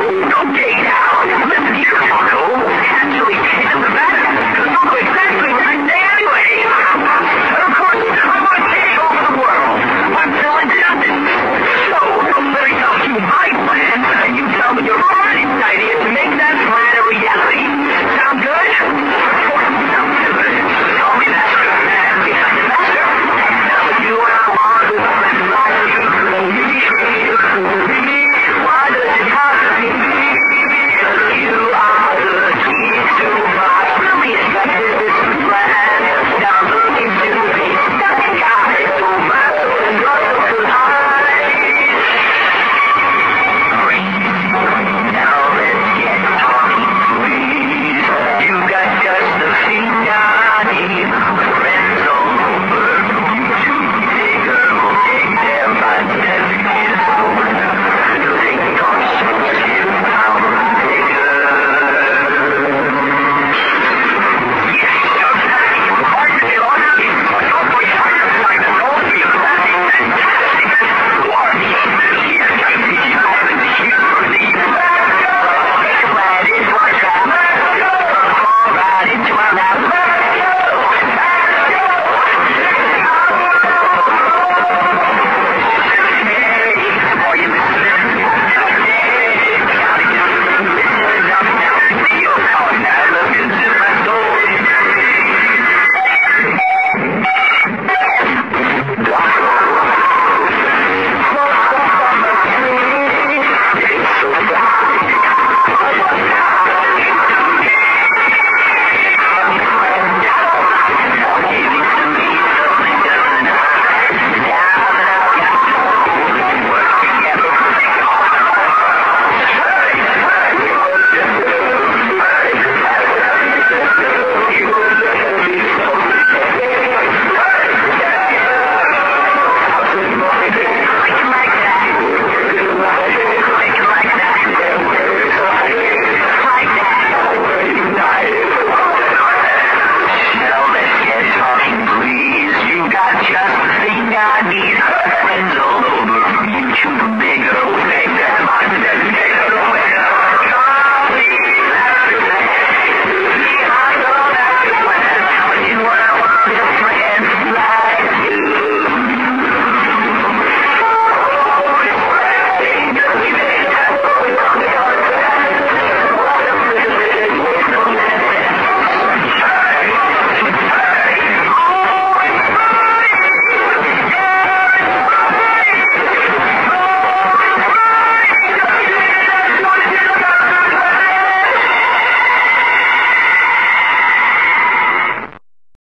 Okay, now, listen here, Marco. Actually,